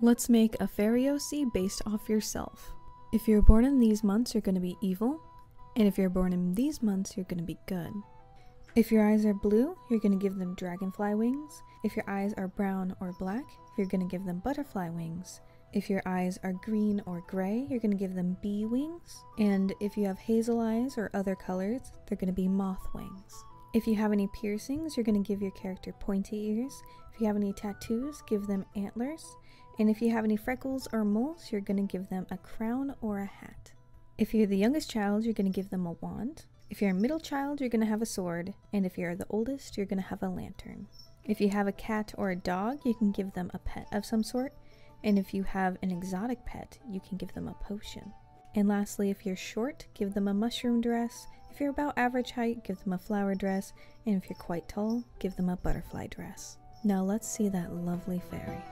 Let's make a fairy based off yourself. If you're born in these months, you're going to be evil, and if you're born in these months, you're going to be good. If your eyes are blue, you're going to give them dragonfly wings. If your eyes are brown or black, you're going to give them butterfly wings. If your eyes are green or gray, you're going to give them bee wings. And if you have hazel eyes or other colors, they're going to be moth wings. If you have any piercings, you're going to give your character pointy ears. If you have any tattoos, give them antlers. And if you have any freckles or moles, you're going to give them a crown or a hat. If you're the youngest child, you're going to give them a wand. If you're a middle child, you're going to have a sword. And if you're the oldest, you're going to have a lantern. If you have a cat or a dog, you can give them a pet of some sort. And if you have an exotic pet, you can give them a potion. And lastly, if you're short, give them a mushroom dress. If you're about average height, give them a flower dress. And if you're quite tall, give them a butterfly dress. Now let's see that lovely fairy.